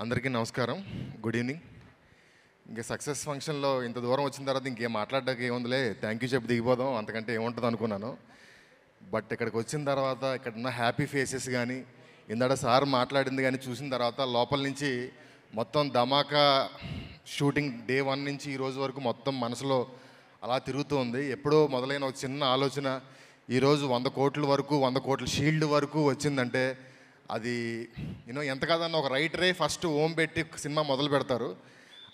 అందరికీ నమస్కారం. Good evening ఇంకా సక్సెస్ ఫంక్షన్లో ఇంత దూరం వచ్చిన తర్వాత ఇంకేం మాట్లాడడానికి ఏముందిలే థ్యాంక్ యూ చెప్పి దిగిపోదాం. అంతకంటే ఏముంటుంది అనుకున్నాను. బట్ ఇక్కడికి వచ్చిన తర్వాత ఇక్కడ ఉన్న హ్యాపీ ఫేసెస్ కానీ ఇందాక సార్ మాట్లాడింది కానీ చూసిన తర్వాత లోపల నుంచి మొత్తం ధమాకా షూటింగ్ డే వన్ నుంచి ఈ రోజు వరకు మొత్తం మనసులో అలా తిరుగుతూ ఉంది. ఎప్పుడో మొదలైన ఒక చిన్న ఆలోచన ఈరోజు వంద కోట్ల వరకు వంద కోట్ల షీల్డ్ వరకు వచ్చిందంటే అది యూనో ఎంత కాదన్న ఒక రైటరే ఫస్ట్ ఓం పెట్టి సినిమా మొదలు పెడతారు.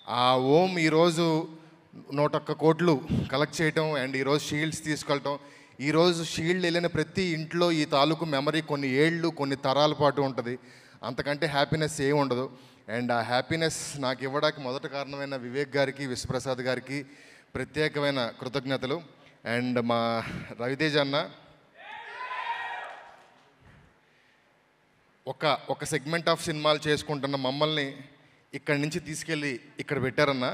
ఆ ఓం ఈరోజు నూట ఒక్క కోట్లు కలెక్ట్ చేయటం అండ్ ఈరోజు షీల్డ్స్ తీసుకెళ్ళటం. ఈరోజు షీల్డ్ వెళ్ళిన ప్రతి ఇంట్లో ఈ తాలూకు మెమరీ కొన్ని ఏళ్ళు కొన్ని తరాల పాటు ఉంటుంది. అంతకంటే హ్యాపీనెస్ ఏమి ఉండదు. అండ్ ఆ హ్యాపీనెస్ నాకు ఇవ్వడానికి మొదటి కారణమైన వివేక్ గారికి విశ్వప్రసాద్ గారికి ప్రత్యేకమైన కృతజ్ఞతలు. అండ్ మా రవితేజ్ అన్న ఒక ఒక సెగ్మెంట్ ఆఫ్ సినిమాలు చేసుకుంటున్న మమ్మల్ని ఇక్కడి నుంచి తీసుకెళ్ళి ఇక్కడ పెట్టారన్నా.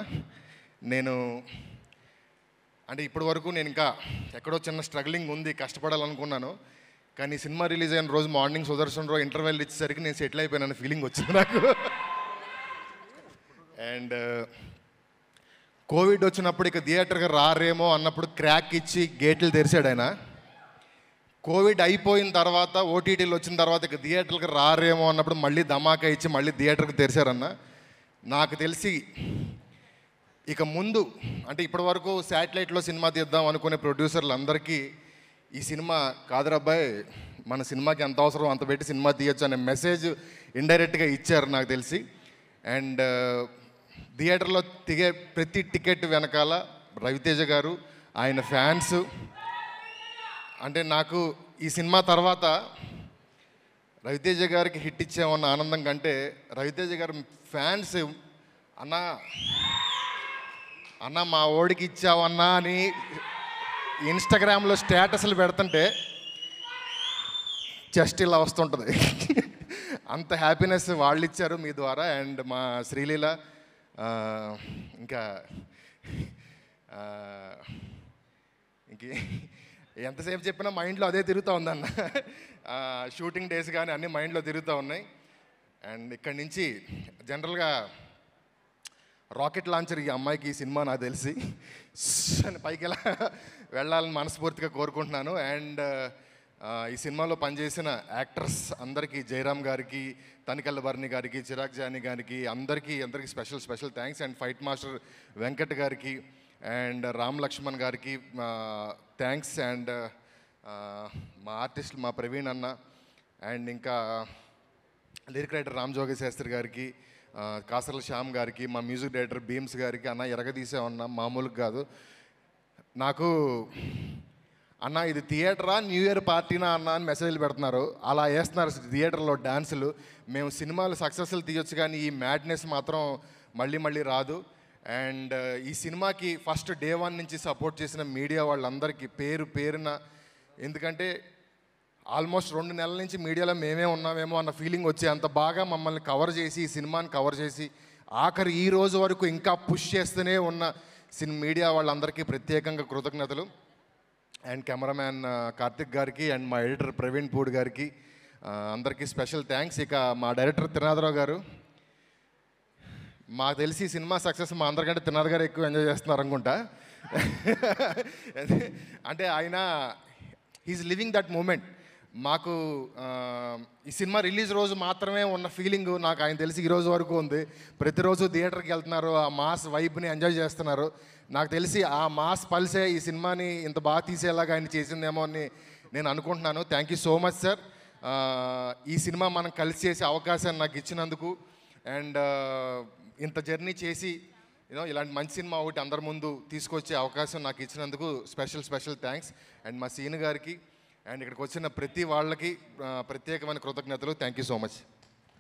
నేను అంటే ఇప్పటి వరకు నేను ఇంకా ఎక్కడో చిన్న స్ట్రగ్లింగ్ ఉంది కష్టపడాలనుకున్నాను. కానీ సినిమా రిలీజ్ అయిన రోజు మార్నింగ్ సుదర్శన్ రోజు ఇంటర్వెల్ ఇచ్చేసరికి నేను సెటిల్ అయిపోయాను ఫీలింగ్ వచ్చింది నాకు. అండ్ కోవిడ్ వచ్చినప్పుడు ఇక థియేటర్కి రారేమో అన్నప్పుడు క్రాక్ ఇచ్చి గేట్లు తెరిచాడు ఆయన. కోవిడ్ అయిపోయిన తర్వాత ఓటీటీలు వచ్చిన తర్వాత ఇక థియేటర్కి రారేమో అన్నప్పుడు మళ్ళీ ధమాకా ఇచ్చి మళ్ళీ థియేటర్కి తెరిచారన్న. నాకు తెలిసి ఇక ముందు అంటే ఇప్పటి వరకు శాటిలైట్లో సినిమా తీద్దాం అనుకునే ప్రొడ్యూసర్లు అందరికీ ఈ సినిమా కాదురబ్బాయి మన సినిమాకి ఎంత అవసరం అంత పెట్టి సినిమా తీయొచ్చు అనే మెసేజ్ ఇండైరెక్ట్గా ఇచ్చారు నాకు తెలిసి. అండ్ థియేటర్లో తిగే ప్రతి టికెట్ వెనకాల రవితేజ గారు ఆయన ఫ్యాన్స్ అంటే నాకు ఈ సినిమా తర్వాత రవితేజ గారికి హిట్ ఇచ్చామన్న ఆనందం కంటే రవితేజ గారి ఫ్యాన్స్ అన్నా అన్న మా ఓడికి ఇచ్చావన్నా అని ఇన్స్టాగ్రామ్లో స్టేటస్లు పెడుతుంటే జస్ట్ ఇలా వస్తుంటుంది. అంత హ్యాపీనెస్ వాళ్ళు ఇచ్చారు మీ ద్వారా అండ్ మా శ్రీలీల ఇంకా ఇంకే ఎంతసేపు చెప్పినా మైండ్లో అదే తిరుగుతూ ఉందన్న. షూటింగ్ డేస్ కానీ అన్నీ మైండ్లో తిరుగుతూ ఉన్నాయి. అండ్ ఇక్కడి నుంచి జనరల్గా రాకెట్ లాంచర్ ఈ అమ్మాయికి ఈ సినిమా నాకు తెలిసి. అని పైకి ఎలా వెళ్ళాలని మనస్ఫూర్తిగా కోరుకుంటున్నాను. అండ్ ఈ సినిమాలో పనిచేసిన యాక్టర్స్ అందరికీ జయరామ్ గారికి తనికల్ల భరణి గారికి చిరాగ్ జానీ గారికి అందరికీ అందరికీ special special thanks. And fight master Venkat గారికి అండ్ రామ్ లక్ష్మణ్ గారికి థ్యాంక్స్ అండ్ మా ఆర్టిస్ట్ మా ప్రవీణ్ అన్న అండ్ ఇంకా లిరిక్ రైటర్ రామ్ జోగి శాస్త్రి గారికి కాసర్ల శ్యామ్ గారికి మా మ్యూజిక్ డైరెక్టర్ భీమ్స్ గారికి అన్న ఎరగదీసామన్న మామూలుగా కాదు. నాకు అన్న ఇది థియేటరా న్యూ ఇయర్ పార్టీనా అన్న అని మెసేజ్లు పెడుతున్నారు. అలా వేస్తున్నారు థియేటర్లో డ్యాన్సులు మేము సినిమాలు సక్సెస్లు తీయొచ్చు కానీ ఈ మ్యాడ్నెస్ మాత్రం మళ్ళీ మళ్ళీ రాదు. అండ్ ఈ సినిమాకి ఫస్ట్ డే వన్ నుంచి సపోర్ట్ చేసిన మీడియా వాళ్ళందరికీ పేరు పేరున ఎందుకంటే ఆల్మోస్ట్ రెండు నెలల నుంచి మీడియాలో మేమే ఉన్నామేమో అన్న ఫీలింగ్ వచ్చి అంత బాగా మమ్మల్ని కవర్ చేసి ఈ సినిమాని కవర్ చేసి ఆఖరి ఈ రోజు వరకు ఇంకా పుష్ చేస్తూనే ఉన్న సినిమా మీడియా వాళ్ళందరికీ ప్రత్యేకంగా కృతజ్ఞతలు. అండ్ కెమెరామ్యాన్ కార్తిక్ గారికి అండ్ మా ఎడిటర్ ప్రవీణ్ పూడ్ గారికి అందరికీ స్పెషల్ థ్యాంక్స్. ఇక మా డైరెక్టర్ త్రినాథరావు గారు మాకు తెలిసి ఈ సినిమా సక్సెస్ మా అందరికంటే తినాథ్ గారు ఎక్కువ ఎంజాయ్ చేస్తున్నారు అనుకుంటా. అంటే ఆయన హీస్ లివింగ్ దట్ మూమెంట్ మాకు ఈ సినిమా రిలీజ్ రోజు మాత్రమే ఉన్న ఫీలింగ్ నాకు ఆయన తెలిసి ఈ రోజు వరకు ఉంది. ప్రతిరోజు థియేటర్కి వెళ్తున్నారు ఆ మాస్ వైబ్ని ఎంజాయ్ చేస్తున్నారు. నాకు తెలిసి ఆ మాస్ పల్సే ఈ సినిమాని ఇంత బాగా తీసేలాగా ఆయన చేసిందేమో అని నేను అనుకుంటున్నాను. Thank you so much sir ఈ సినిమా మనం కలిసి చేసే అవకాశాన్ని నాకు ఇచ్చినందుకు. అండ్ ఇంత జర్నీ చేసి యూనో ఇలాంటి మంచి సినిమా ఒకటి అందరి ముందు తీసుకొచ్చే అవకాశం నాకు ఇచ్చినందుకు స్పెషల్ స్పెషల్ థ్యాంక్స్. అండ్ మా సీను గారికి అండ్ ఇక్కడికి వచ్చిన ప్రతి వాళ్ళకి ప్రత్యేకమైన కృతజ్ఞతలు. Thank you so much.